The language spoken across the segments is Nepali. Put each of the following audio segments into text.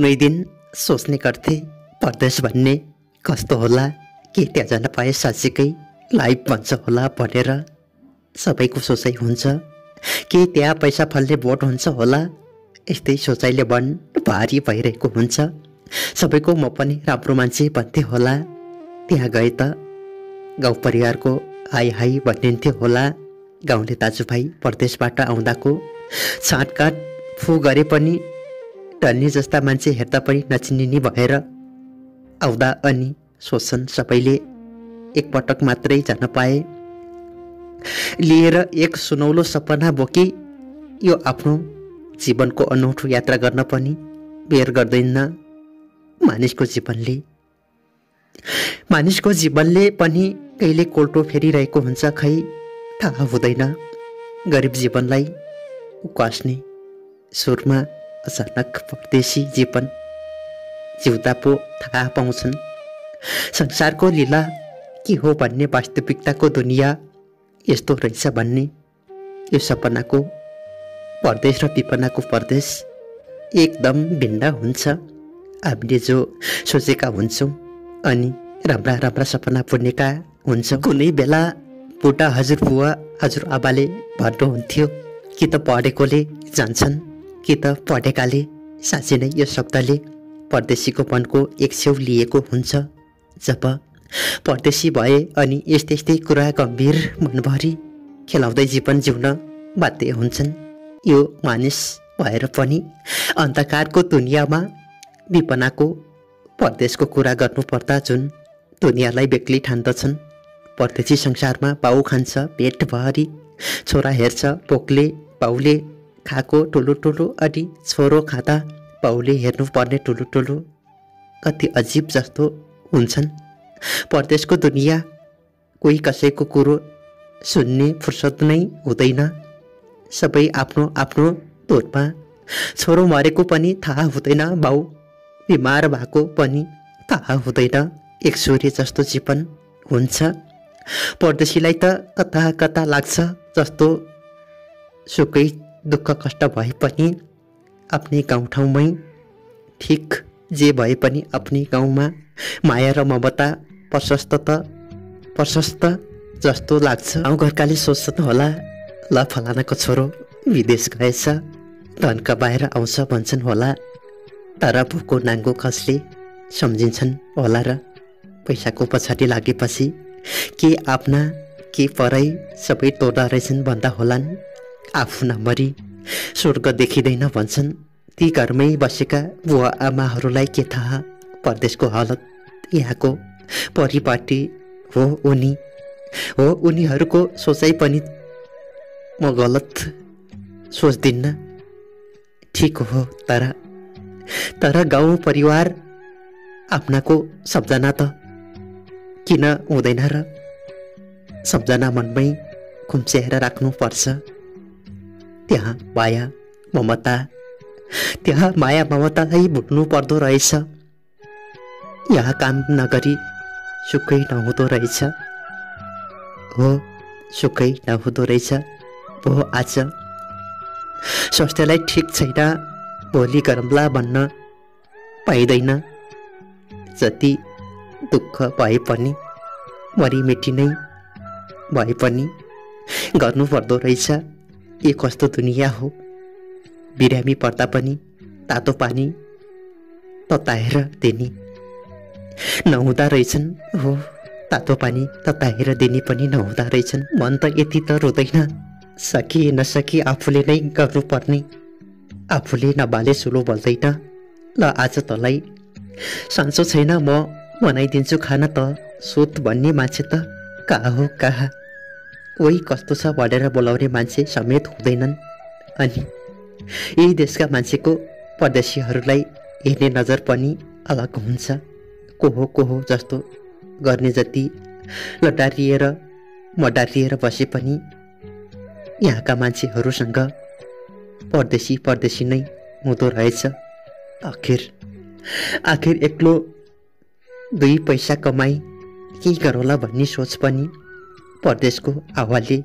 कुनै दिन सोच्ने गर्थे परदेश भन्ने। कस्तो होला? के त्यहाँ जान पाए साँच्चीकै लाइफ भन्छ होला भनेर सबैको सोचाइ हुन्छ। के त्यहाँ पैसा फल्ने बोट हुन्छ होला? यस्तै सोचाइले मन भारी भइरहेको हुन्छ। सबैको म पनि राम्रो मान्छे भन्थे होला। त्यहाँ गए त गाउँ परिवारको हाई हाई भनिन्थ्यो होला। गाउँले दाजुभाइ परदेशबाट आउँदाको छाँटकाट फु गरे पनि टल्ने जस्ता मान्छे हेर्दा पनि नचिनिने भएर आउँदा अनि सोच्छन् सबैले एकपटक मात्रै जान पाए। लिएर एक सुनौलो सपना बोकी यो आफ्नो जीवनको अनौठो यात्रा गर्न पनि बेर गर्दैन मानिसको जीवनले। मानिसको जीवनले पनि कहिले कोल्टो फेरिरहेको हुन्छ खै थाहा हुँदैन। गरिब जीवनलाई उकास्ने सुरमा अचानक परदेशी जीवन जिउँदा पो थाहा पाउँछन् संसारको लीला के हो भन्ने वास्तविकताको दुनियाँ यस्तो रहेछ भन्ने। यो सपनाको परदेश र विपनाको परदेश एकदम भिन्न हुन्छ। हामीले जो सोचेका हुन्छौँ अनि राम्रा राम्रा सपना पुर्नेका हुन्छ। कुनै बेला बुढा हजुर बुवा हजुर आबाले भन्नुहुन्थ्यो कि त पढेकोले जान्छन्। कि त पढेकाले साँच्चै नै यो शब्दले परदेशीको मनको एक छेउ लिएको हुन्छ। जब परदेशी भए अनि यस्तै यस्तै कुरा गम्भीर मनभरि खेलाउँदै जीवन जिउन बाध्य हुन्छन् यो मानिस भएर पनि अन्धकारको दुनियाँमा विपनाको परदेशको कुरा गर्नुपर्दा जुन दुनियाँलाई बेग्लै ठान्दछन् परदेशी संसारमा पाउ खान्छ पेटभरि छोरा हेर्छ पोकले बाउले खाएको ठुलो ठुलो अनि छोरो खाँदा बाउले हेर्नुपर्ने ठुलो ठुलो कति अजिब जस्तो हुन्छन्। परदेशको दुनियाँ कोही कसैको कुरो सुन्ने फुर्सद नै हुँदैन। सबै आफ्नो आफ्नो तोरमा छोरो मरेको पनि थाहा हुँदैन बाउ। बिमार भएको पनि थाहा हुँदैन। एक सूर्य जस्तो जीवन हुन्छ। परदेशीलाई त कता कता लाग्छ जस्तो सुकै दुःख कष्ट भए पनि आफ्नै गाउँठाउँमै ठिक जे भए पनि आफ्नै गाउँमा माया र ममता प्रशस्त त प्रशस्त जस्तो लाग्छ। गाउँघरकाले सोच्छन् होला ल फलानाको छोरो विदेश गएछ धनका बाहिर आउँछ भन्छन् होला तर भोको नाङ्गो कसले सम्झिन्छन् होला र पैसाको पछाडि लागेपछि के आफ्ना के पराई सबै तोड्दा रहेछन् भन्दा होलान्। आफू नमरी स्वर्ग देखिँदैन भन्छन्। ती घरमै बसेका बुवा आमाहरूलाई के थाहा? परदेशको हालत यहाँको परिपाटी हो उनी। हो उनीहरूको सोचाइ पनि म गलत सोच्दिनँ। ठिक हो तर। तर गाउँ परिवार आफ्नाको सम्झना त। किन हुँदैन र? सम्झना मनमै खुम्च्याएर राख्नुपर्छ। त्यहाँ माया ममता। त्यहाँ माया ममतालाई भुट्नु पर्दो रहेछ। यहाँ काम नगरी सुखै नहुँदो रहेछ। हो सुखै नहुँदो रहेछ। हो आज। स्वास्थ्यलाई ठिक छैन भोलि गरमला भन्न पाइँदैन। जति दुःख भए पनि मरिमेटी नै भए पनि गर्नुपर्दो रहेछ। ए कस्तो दुनियाँ हो? बिरामी पर्दा पनि तातो पानी तताएर दिने। नहुँदा रहेछन् हो तातो पानी तताएर दिने पनि नहुँदा रहेछन्। मन त यति त रुँदैन। सकि नसकी आफूले नै गर्नुपर्ने। आफूले नबाले सुलो बोल्दैन। ल आज तँलाई। सन्चो छैन म बनाइदिन्छु खाना त। सोध भन्ने मान्छे त कहाँ हो कहाँ? कोही कस्तो छ भनेर बोलाउने मान्छे समेत हुँदैनन्। अनि यही देशका मान्छेको परदेशीहरूलाई हेर्ने नजर पनि अलग हुन्छ। को हो को हो जस्तो गर्ने जति लटारिएर मडारिएर बसे पनि यहाँका मान्छेहरूसँग परदेशी परदेशी नै हुँदो रहेछ। आखिर आखिर एक्लो दुई पैसा कमाई के गरौँला भन्ने सोच पनि परदेशको हावाले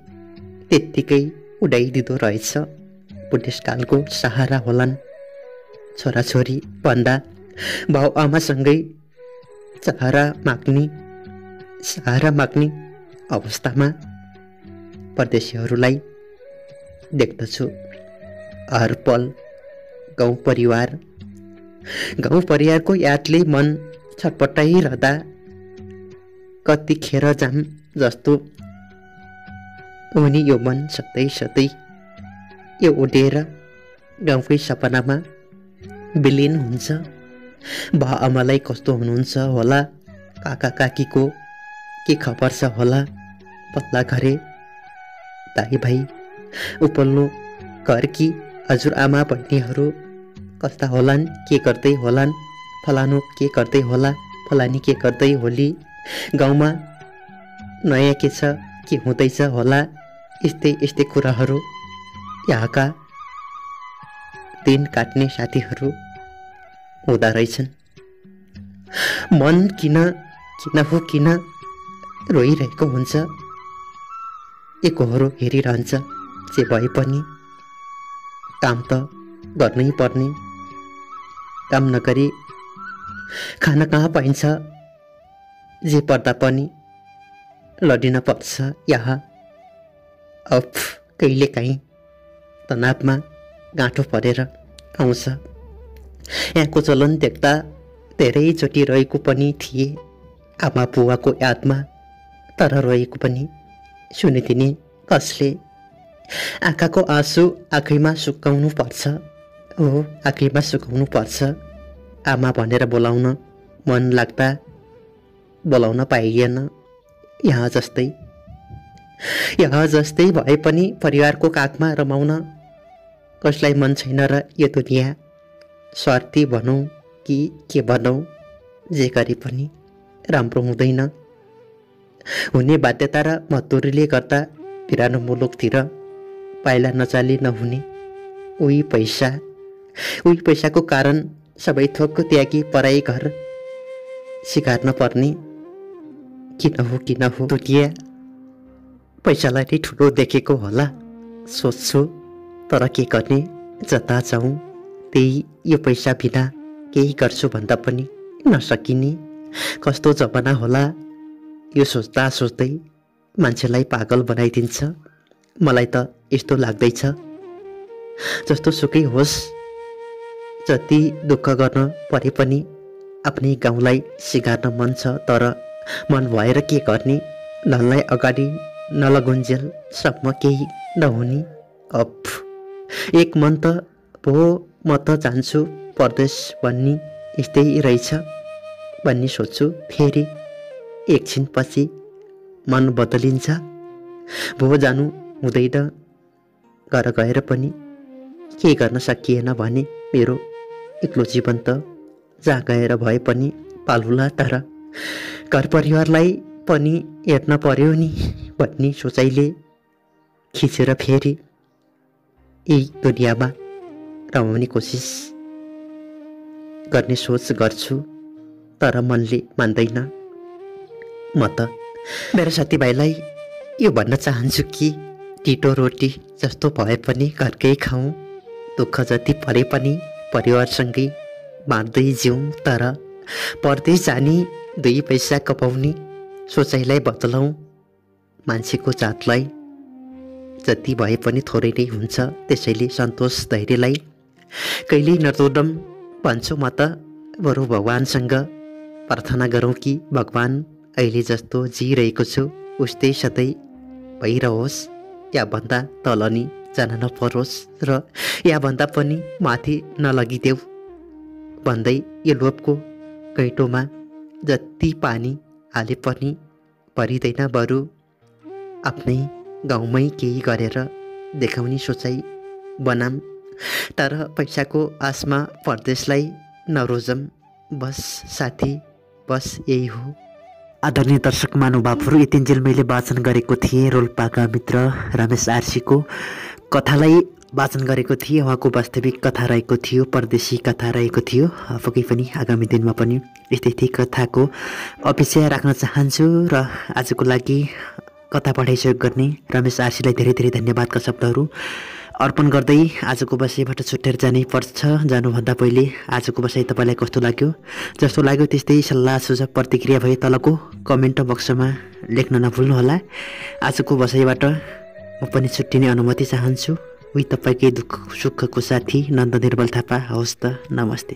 त्यत्तिकै उडाइदिँदो रहेछ। बुढेसकालको सहारा होलान्। छोराछोरी भन्दा बाउ आमासँगै सहारा माग्ने सहारा माग्ने अवस्थामा परदेशीहरूलाई देख्दछु। हर पल गाउँ परिवार गाउँ परिवारको यादले मन छटपटाइरहँदा कतिखेर जाम जस्तो उनी यो मन सधैँ सधैँ यो उडेर गाउँकै सपनामा विलिन हुन्छ बा आमालाई कस्तो हुनुहुन्छ होला काका काकीको के खबर छ होला पत्ला घरे दाई भाइ उपल्लो घरकी हजुरआमा बहिनीहरू कस्ता होलान् के गर्दै होलान् फलानु के गर्दै होला फलानी के गर्दै होली गाउँमा नयाँ के छ के हुँदैछ होला यस्तै यस्तै कुराहरू। यहाँका दिन काट्ने साथीहरू हुँदो रहेछन्। मन किन किन हो किन रोइरहेको हुन्छ? एकहोरो हेरिरहन्छ जे भए पनि काम त गर्नै पर्ने। काम नगरी खाना कहाँ पाइन्छ? जे पर्दा पनि लडिन पर्छ यहाँ। अफ कहिलेकाहीँ तनावमा गाँठो परेर आउँछ। यहाँको चलन देख्दा धेरैचोटि रहेको पनि थिए। आमा बुवाको यादमा तर रोएको पनि सुनिदिने कसले? आँखाको आँसु आँखैमा सुकाउनु पर्छ। हो आँखैमा सुकाउनु पर्छ। आमा भनेर बोलाउन मन लाग्दा बोलाउन पाइएन। यहाँ जस्तै यहाँ जस्तै भए पनि परिवारको काखमा रमाउन कसलाई मन छैन र यो दुनियाँ स्वार्थी भनौँ कि के भनौँ जे गरे पनि राम्रो हुँदैन। हुने बाध्यता र मजदुरीले गर्दा बिरानो मुलुकतिर पाइला नचाली नहुने उही पैसा। उही पैसाको कारण सबै थोकको त्यागी पराई घर सिकार्न पर्ने किन हो किन हो दुनियाँ। पैसालाई नै ठुलो देखेको होला। सोच्छु तर के गर्ने? जता जाउँ त्यही यो पैसा बिना केही गर्छु भन्दा पनि नसकिने। कस्तो जमाना होला? यो सोच्दा सोच्दै मान्छेलाई पागल बनाइदिन्छ। मलाई त यस्तो लाग्दैछ। जस्तो सुकै होस्। जति दुःख गर्न परे पनि आफ्नै गाउँलाई सिगार्न मन छ तर मन भएर के गर्ने? नललाई अगाडि नलगुन्जेलसम्म केही नहुने। अफ एक मन त भो म त जान्छु परदेश भन्ने यस्तै रहेछ भन्ने सोध्छु फेरि। एकछिनपछि मन बदलिन्छ। भो जानु हुँदैन। घर गएर पनि के गर्न सकिएन भने मेरो एक्लो जीवन त जहाँ गएर भए पनि पालुला तर घर परिवारलाई पनि हेर्न पर्यो नि। भन्ने सोचाइले खिचेर फेरि यही दुनियाँमा रमाउने कोसिस गर्ने सोच गर्छु तर मनले मान्दैन। म त मेरो साथीभाइलाई यो भन्न चाहन्छु कि टिटो रोटी जस्तो भए पनि घरकै खाउँ दुःख जति परे पनि परिवारसँगै बाँड्दै जिउँ तर पर्दै जाने दुई पैसा कपाउने सोचाइलाई बदलाउँ मान्छेको जातलाई जति भए पनि थोरै नै हुन्छ त्यसैले सन्तोष धैर्यलाई कहिल्यै नतोडम भन्छु म त। बरु भगवान्सँग प्रार्थना गरौँ कि भगवान् अहिले जस्तो जिरहेको छु उस्तै सधैँ भइरहोस्। याभन्दा तल नि जान नपरोस् र याभन्दा पनि माथि नलगिदेऊ भन्दै यो लोभको कैटोमा जति पानी हाले पनि भरिँदैन बरु। आफ्नै गाउँमै केही गरेर देखाउने सोचाइ बनाम। तर पैसाको आशमा परदेशलाई नरोजम। बस साथी बस यही हो। आदरणीय दर्शक महानुभावहरू यतिन्जेल मैले वाचन गरेको थिएँ रोल्पाका मित्र रमेश आरसीको कथालाई वाचन गरेको थिएँ। उहाँको वास्तविक कथा रहेको थियो परदेशी कथा रहेको थियो। पक्कै पनि आगामी दिनमा पनि यस्तै यस्तै कथाको अपेक्षा राख्न चाहन्छु र आजको लागि कथा पढाइ सहयोग गर्ने रमेश आरसीलाई धेरै धेरै धन्यवादका शब्दहरू अर्पण गर्दै आजको बसाइबाट छुट्याएर जानै पर्छ। जानुभन्दा पहिले आजको बसाइ तपाईँलाई कस्तो लाग्यो? जस्तो लाग्यो त्यस्तै सल्लाह सुझाव प्रतिक्रिया भए तलको कमेन्ट बक्समा लेख्न नभुल्नुहोला। आजको बसाइबाट म पनि छुट्टिने अनुमति चाहन्छु। उही तपाईँकै दुःख सुखको साथी नन्द निर्मल थापा हवस् त। नमस्ते।